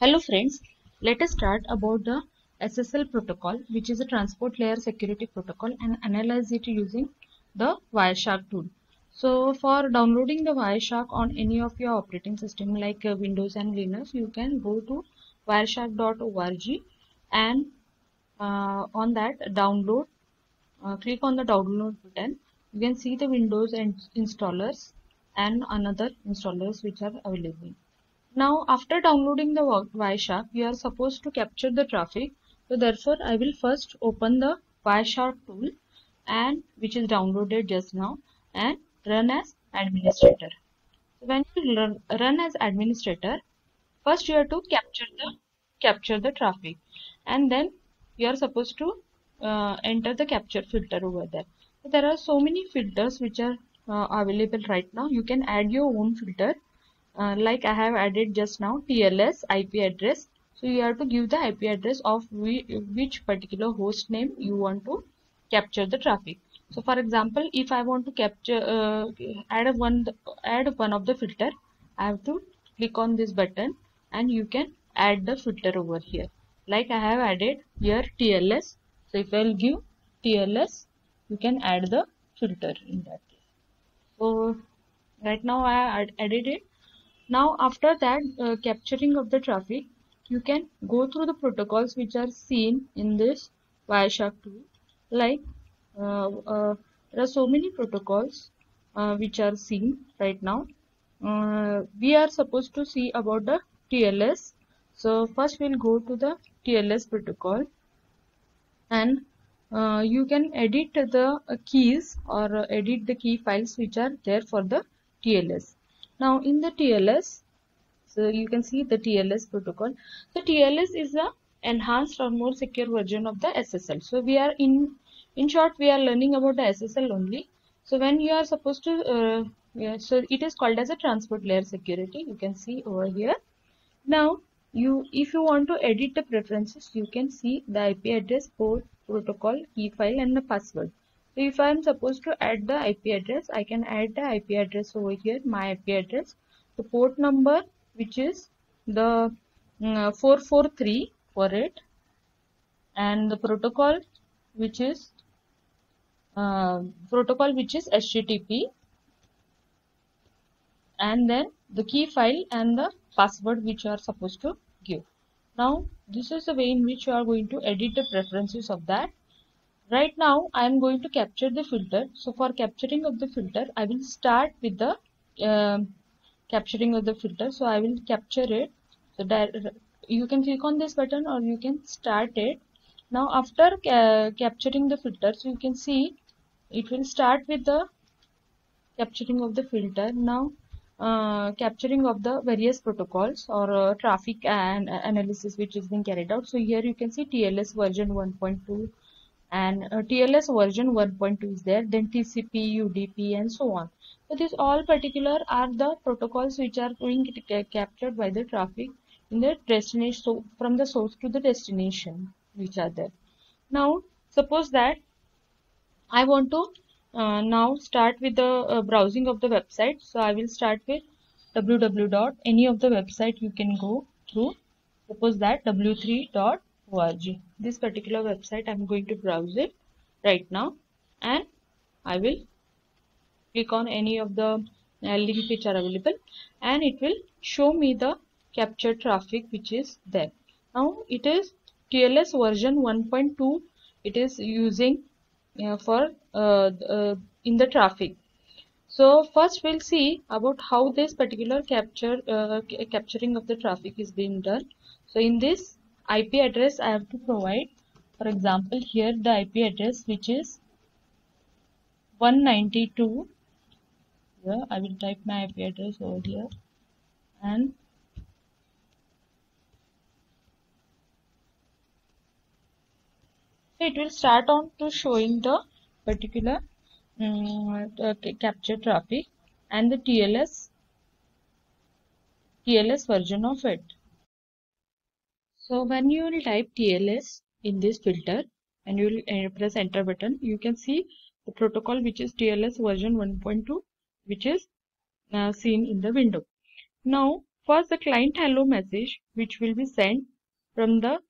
Hello friends, let us start about the SSL protocol which is a transport layer security protocol and analyze it using the Wireshark tool. So for downloading the Wireshark on any of your operating system like uh, Windows and Linux you can go to wireshark.org and uh, on that download uh, click on the download button you can see the Windows and installers and another installers which are available. Now after downloading the Wireshark, you are supposed to capture the traffic. So therefore I will first open the Wireshark tool and which is downloaded just now and run as administrator. So when you run, run as administrator, first you have to capture the capture the traffic and then you are supposed to uh, enter the capture filter over there. So there are so many filters which are uh, available right now. You can add your own filter uh, like I have added just now TLS IP address. So you have to give the IP address of which particular host name you want to capture the traffic. So for example if I want to capture uh, add one add one of the filter I have to click on this button and you can add the filter over here. Like I have added here TLS so if I'll give TLS you can add the filter in that case. So right now I added it now after that uh, capturing of the traffic, you can go through the protocols which are seen in this Wireshark tool. Like uh, uh, there are so many protocols uh, which are seen right now. Uh, we are supposed to see about the TLS. So first we'll go to the TLS protocol and uh, you can edit the keys or edit the key files which are there for the TLS. Now in the TLS, so you can see the TLS protocol. So TLS is a enhanced or more secure version of the SSL. So we are in, in short, we are learning about the SSL only. So when you are supposed to, uh, yeah, so it is called as a transport layer security. You can see over here. Now you, if you want to edit the preferences, you can see the IP address, port, protocol, key file and the password. If I am supposed to add the IP address, I can add the IP address over here, my IP address, the port number which is the mm, 443 for it. And the protocol which is uh, protocol which is HTTP and then the key file and the password which you are supposed to give. Now this is the way in which you are going to edit the preferences of that Right now I am going to capture the filter. So for capturing of the filter, I will start with the uh, capturing of the filter. So I will capture it. So you can click on this button or you can start it. Now after uh, capturing the filter, so you can see it will start with the capturing of the filter. Now uh, capturing of the various protocols or uh, traffic and uh, analysis which is being carried out. So here you can see TLS version 1.2 and TLS version 1.2 is there then TCP UDP and so on. So these all particular are the protocols which are being captured by the traffic in the destination so from the source to the destination which are there. Now suppose that I want to uh, now start with the uh, browsing of the website. So I will start with www. any of the website you can go through. Suppose that w3 this particular website i'm going to browse it right now and i will click on any of the uh, links which are available and it will show me the captured traffic which is there. Now it is tls version 1.2 it is using uh, for uh, uh, in the traffic. So first we'll see about how this particular capture uh, capturing of the traffic is being done. So in this IP address I have to provide. For example here the IP address which is 192 here I will type my IP address over here. And it will start on to showing the particular um, capture traffic and the TLS TLS version of it so when you will type TLS in this filter and you will uh, press enter button, you can see the protocol which is TLS version 1.2 which is uh, seen in the window. Now first the client hello message which will be sent from the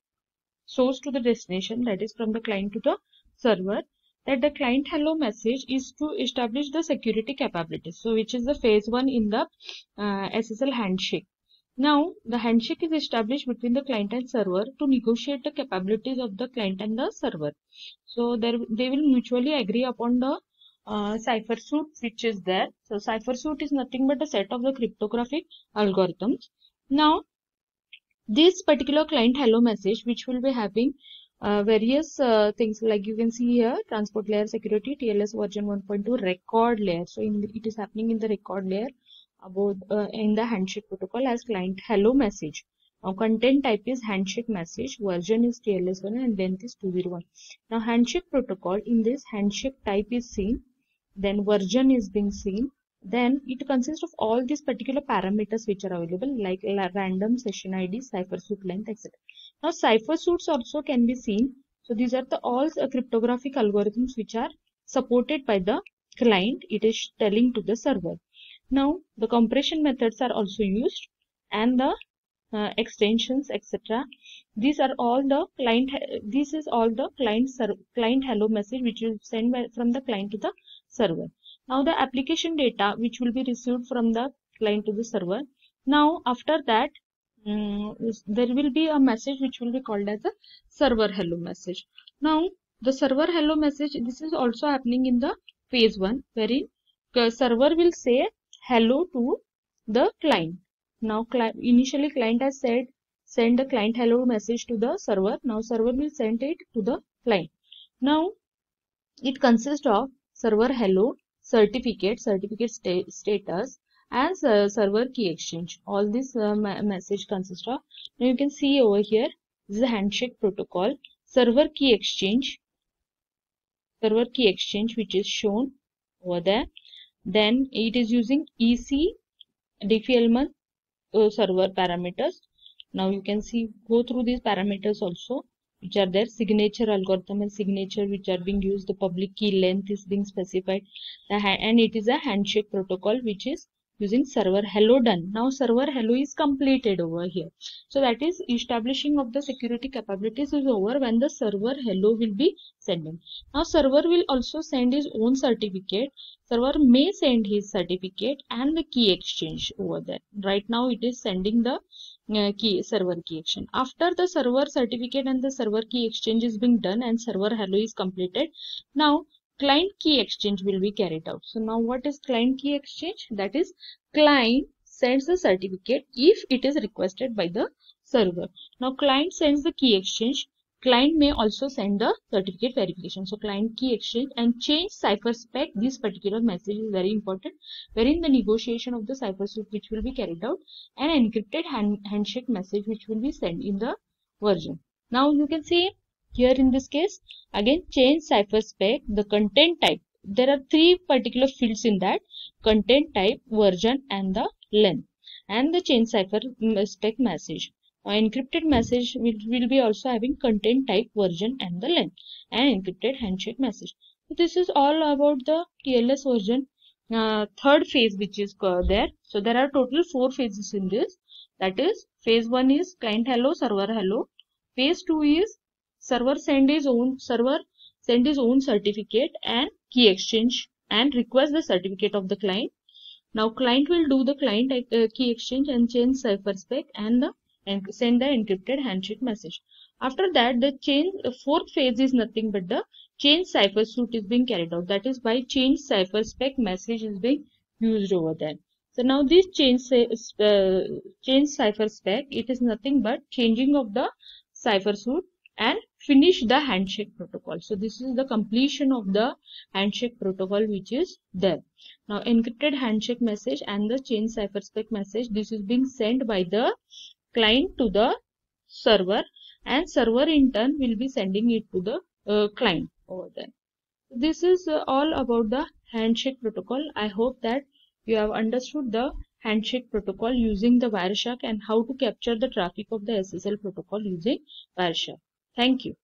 source to the destination that is from the client to the server that the client hello message is to establish the security capabilities so which is the phase one in the uh, ssl handshake now the handshake is established between the client and server to negotiate the capabilities of the client and the server. So there they will mutually agree upon the uh, cipher suit which is there. So cipher suit is nothing but a set of the cryptographic algorithms. Now this particular client hello message which will be having uh, various uh, things like you can see here transport layer security TLS version 1.2 record layer. So the, it is happening in the record layer about uh, in the handshake protocol as client hello message. Now content type is handshake message version is TLS1 and length is 201 now handshake protocol in this handshake type is seen then version is being seen then it consists of all these particular parameters which are available like random session id cipher suit length etc now cipher suits also can be seen. So these are the all uh, cryptographic algorithms which are supported by the client. It is telling to the server now the compression methods are also used and the uh, extensions etc these are all the client this is all the client client hello message which will send by, from the client to the server now the application data which will be received from the client to the server. Now after that um, there will be a message which will be called as a server hello message. Now the server hello message this is also happening in the phase 1 wherein the server will say hello to the client. Now initially client has said send the client hello message to the server. Now server will send it to the client. Now it consists of server hello certificate, certificate sta status and uh, server key exchange. All this uh, message consists of. Now you can see over here, this is a handshake protocol, server key exchange, server key exchange which is shown over there. Then it is using EC Diffie-Hellman uh, server parameters. Now you can see go through these parameters also which are there. Signature algorithm and signature which are being used. The public key length is being specified. And it is a handshake protocol which is using server hello done. Now server hello is completed over here. So that is establishing of the security capabilities is over when the server hello will be sending. Now server will also send his own certificate. Server may send his certificate and the key exchange over there. Right now it is sending the uh, key server key exchange. After the server certificate and the server key exchange is being done and server hello is completed now client key exchange will be carried out. So now what is client key exchange? That is client sends the certificate if it is requested by the server. Now client sends the key exchange. Client may also send the certificate verification. So client key exchange and change cipher spec this particular message is very important. Wherein the negotiation of the cipher suit which will be carried out and encrypted hand, handshake message which will be sent in the version. Now you can see here in this case again change cipher spec the content type. There are three particular fields in that. Content type version and the length. And the change cipher spec message. Encrypted message will, will be also having content type version and the length. And encrypted handshake message. So this is all about the tls version uh, third phase which is there. So there are total four phases in this. That is phase one is client hello server hello. Phase two is server send his own server send his own certificate and key exchange and request the certificate of the client now client will do the client uh, key exchange and change cipher spec and the and send the encrypted handshake message. After that, the change fourth phase is nothing but the change cipher suit is being carried out. That is why change cipher spec message is being used over there. So now this change uh, change cipher spec it is nothing but changing of the cipher suit and finish the handshake protocol. So this is the completion of the handshake protocol which is there. Now encrypted handshake message and the change cipher spec message this is being sent by the client to the server and server in turn will be sending it to the uh, client over there. This is uh, all about the handshake protocol. I hope that you have understood the handshake protocol using the Wireshark and how to capture the traffic of the SSL protocol using Wireshark. Thank you.